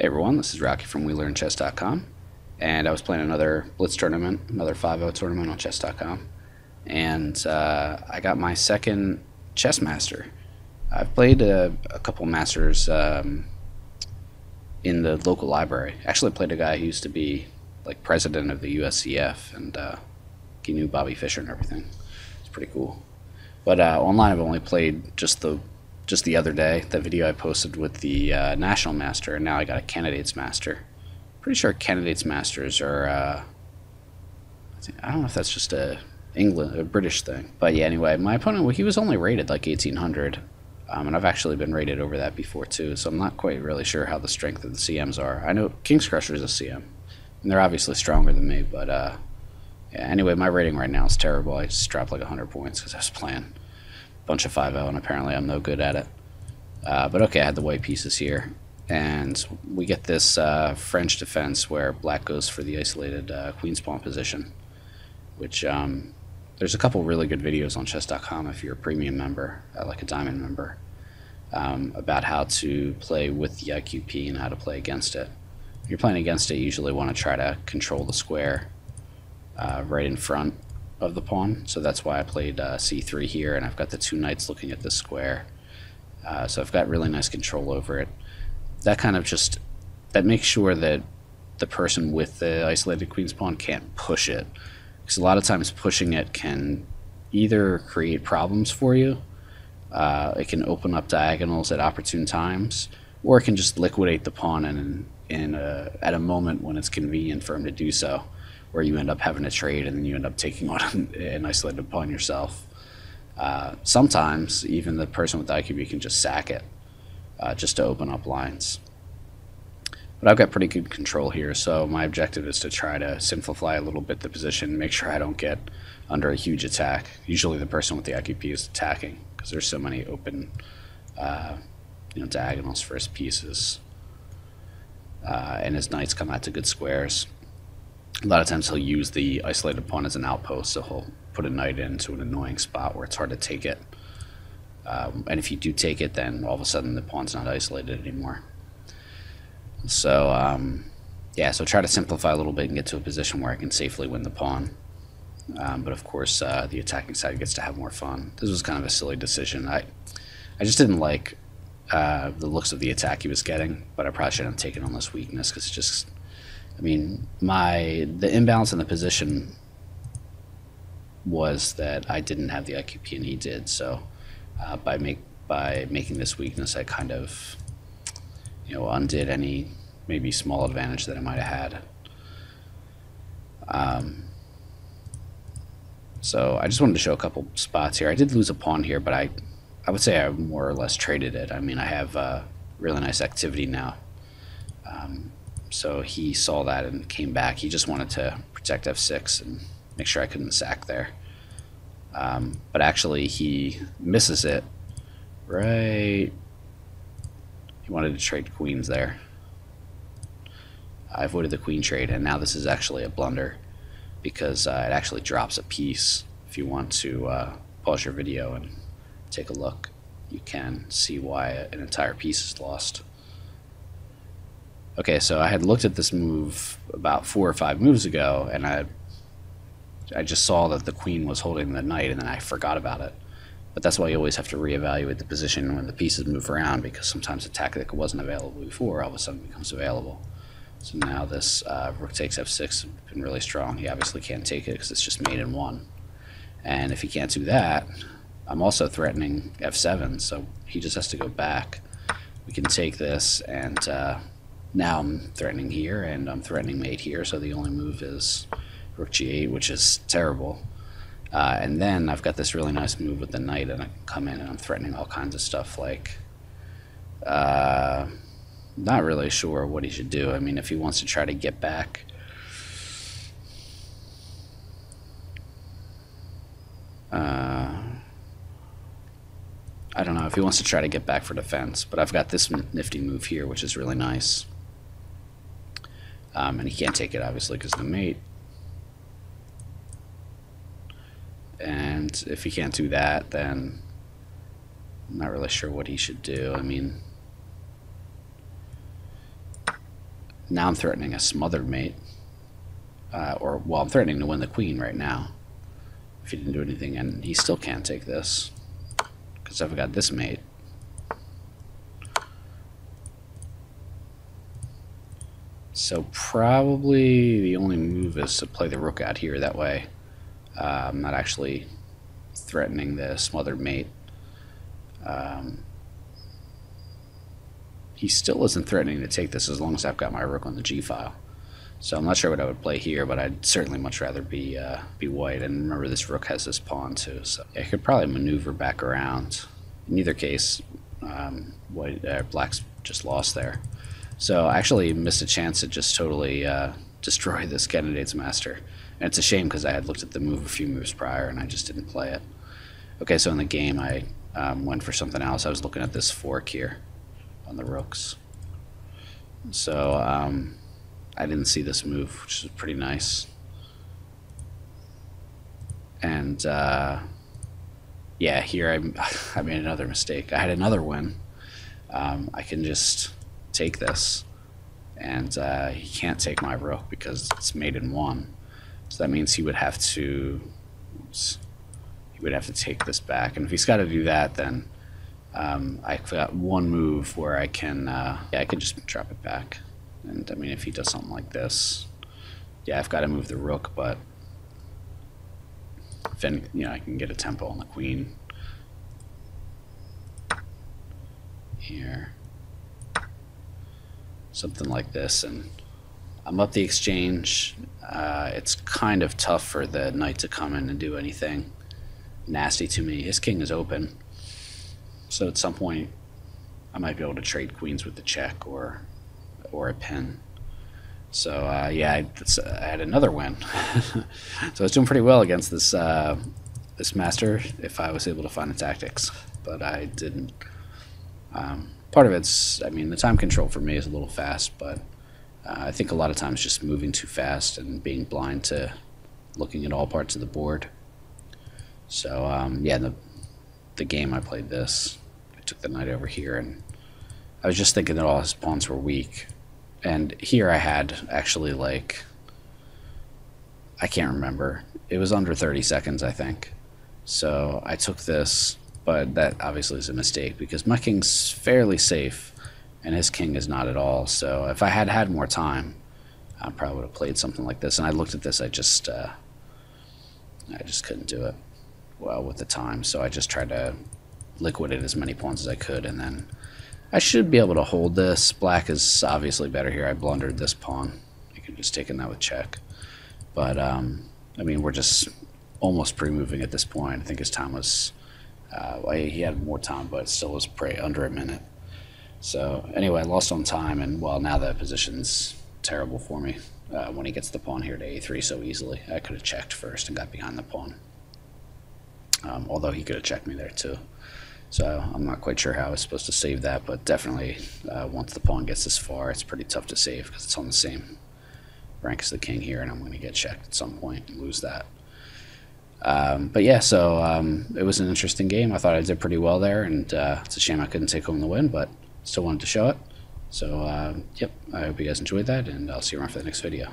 Hey everyone, this is Rocky from WeLearnChess.com, and I was playing another Blitz tournament, another 5 tournament on Chess.com, and uh, I got my second Chess Master. I've played a, a couple Masters um, in the local library. Actually, played a guy who used to be like president of the USCF, and uh, he knew Bobby Fischer and everything. It's pretty cool. But uh, online, I've only played just the just the other day, the video I posted with the uh, National Master, and now I got a Candidates Master. Pretty sure Candidates Masters are. Uh, I don't know if that's just a England, a British thing, but yeah. Anyway, my opponent, well, he was only rated like 1800, um, and I've actually been rated over that before too. So I'm not quite really sure how the strength of the CMs are. I know Kingscrusher is a CM, and they're obviously stronger than me, but uh, yeah. Anyway, my rating right now is terrible. I just dropped like 100 points because I was playing bunch of 5 and apparently I'm no good at it. Uh, but okay, I had the white pieces here. And we get this uh, French defense where black goes for the isolated uh, queen's pawn position, which um, there's a couple really good videos on chess.com if you're a premium member, uh, like a diamond member, um, about how to play with the IQP and how to play against it. If you're playing against it, you usually want to try to control the square uh, right in front of the pawn. So that's why I played uh, c3 here, and I've got the two knights looking at the square. Uh, so I've got really nice control over it. That kind of just that makes sure that the person with the isolated queen's pawn can't push it, because a lot of times pushing it can either create problems for you. Uh, it can open up diagonals at opportune times, or it can just liquidate the pawn in, in a, at a moment when it's convenient for him to do so where you end up having to trade and then you end up taking on an isolated pawn yourself. Uh, sometimes even the person with the IQP can just sack it uh, just to open up lines. But I've got pretty good control here, so my objective is to try to simplify a little bit the position, make sure I don't get under a huge attack. Usually the person with the IQP is attacking because there's so many open uh, you know, diagonals for his pieces. Uh, and his knights come out to good squares a lot of times he'll use the isolated pawn as an outpost, so he'll put a knight into an annoying spot where it's hard to take it. Um, and if you do take it, then all of a sudden the pawn's not isolated anymore. So, um, yeah, so try to simplify a little bit and get to a position where I can safely win the pawn. Um, but of course, uh, the attacking side gets to have more fun. This was kind of a silly decision. I, I just didn't like uh, the looks of the attack he was getting, but I probably shouldn't have taken on this weakness because it just I mean, my the imbalance in the position was that I didn't have the IQP and he did. So uh, by make by making this weakness, I kind of you know undid any maybe small advantage that I might have had. Um, so I just wanted to show a couple spots here. I did lose a pawn here, but I I would say I more or less traded it. I mean, I have uh, really nice activity now. Um, so he saw that and came back. He just wanted to protect f6 and make sure I couldn't sack there. Um, but actually, he misses it right. He wanted to trade queens there. I avoided the queen trade, and now this is actually a blunder because uh, it actually drops a piece. If you want to uh, pause your video and take a look, you can see why an entire piece is lost. Okay, so I had looked at this move about four or five moves ago, and I I just saw that the queen was holding the knight, and then I forgot about it. But that's why you always have to reevaluate the position when the pieces move around, because sometimes a tactic wasn't available before all of a sudden becomes available. So now this uh, rook takes f6 has been really strong. He obviously can't take it because it's just mate in one. And if he can't do that, I'm also threatening f7, so he just has to go back. We can take this and uh, now I'm threatening here, and I'm threatening mate here, so the only move is rook g8, which is terrible. Uh, and then I've got this really nice move with the knight, and I come in and I'm threatening all kinds of stuff like... Uh, not really sure what he should do. I mean, if he wants to try to get back... Uh, I don't know if he wants to try to get back for defense, but I've got this nifty move here, which is really nice. Um, and he can't take it, obviously, because the mate. And if he can't do that, then I'm not really sure what he should do. I mean, now I'm threatening a smothered mate. Uh, or, well, I'm threatening to win the queen right now. If he didn't do anything, and he still can't take this. Because I've got this mate. So probably the only move is to play the rook out here. That way uh, I'm not actually threatening the smothered mate. Um, he still isn't threatening to take this as long as I've got my rook on the g-file. So I'm not sure what I would play here, but I'd certainly much rather be uh, be white. And remember, this rook has this pawn too, so I could probably maneuver back around. In either case, um, white uh, black's just lost there. So I actually missed a chance to just totally uh, destroy this candidate's master. And it's a shame because I had looked at the move a few moves prior and I just didn't play it. Okay, so in the game I um, went for something else. I was looking at this fork here on the rooks. So um, I didn't see this move, which is pretty nice. And uh, yeah, here I, I made another mistake. I had another win. Um, I can just take this, and uh, he can't take my rook because it's mate in one. So that means he would have to oops, he would have to take this back, and if he's got to do that, then um, I've got one move where I can uh, yeah I can just drop it back, and I mean if he does something like this, yeah I've got to move the rook, but if then you know I can get a tempo on the queen. Here something like this, and I'm up the exchange. Uh, it's kind of tough for the knight to come in and do anything nasty to me. His king is open, so at some point I might be able to trade queens with the check or or a pin. So uh, yeah, I, I, had another win. so I was doing pretty well against this uh, this master if I was able to find the tactics, but I didn't. Um, part of it's, I mean, the time control for me is a little fast, but uh, I think a lot of times just moving too fast and being blind to looking at all parts of the board. So um, yeah, the the game I played this, I took the knight over here, and I was just thinking that all his pawns were weak, and here I had actually like I can't remember. It was under 30 seconds, I think. So I took this but that obviously is a mistake because my king's fairly safe and his king is not at all. So if I had had more time, I probably would have played something like this. And I looked at this, I just, uh, I just couldn't do it well with the time. So I just tried to liquidate as many pawns as I could, and then I should be able to hold this. Black is obviously better here. I blundered this pawn. I could have just taken that with check. But, um, I mean, we're just almost pre-moving at this point. I think his time was uh, well, he had more time, but still was pretty under a minute. So anyway, I lost on time, and well, now the position's terrible for me. Uh, when he gets the pawn here to a3 so easily, I could have checked first and got behind the pawn. Um, although he could have checked me there too. So I'm not quite sure how I was supposed to save that, but definitely uh, once the pawn gets this far, it's pretty tough to save because it's on the same rank as the king here, and I'm going to get checked at some point and lose that. Um, but yeah, so um, it was an interesting game. I thought I did pretty well there, and uh, it's a shame I couldn't take home the win, but still wanted to show it. So, uh, yep, I hope you guys enjoyed that, and I'll see you around for the next video.